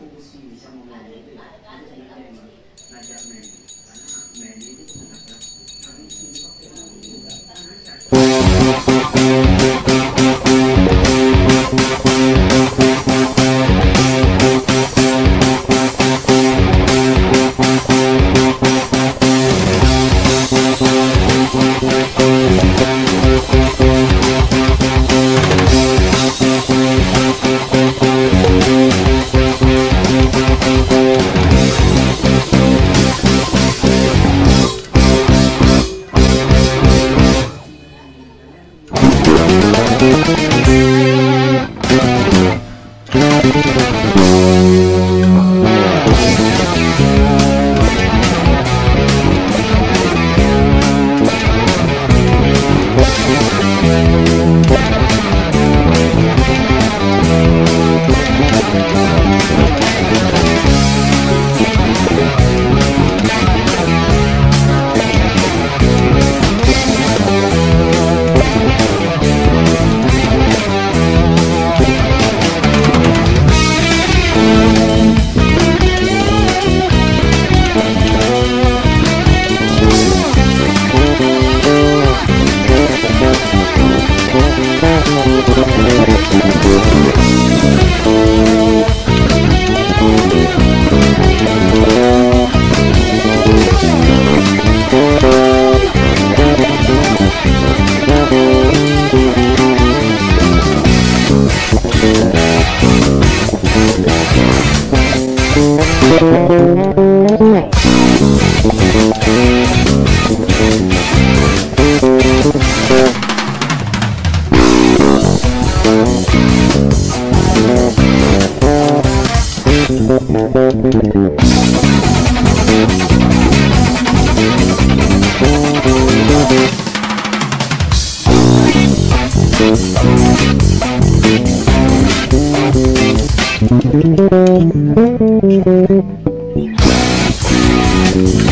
Cô suy vào. Thank Thank you.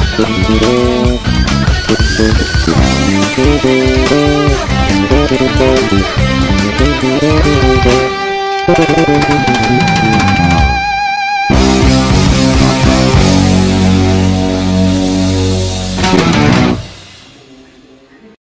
Thank you.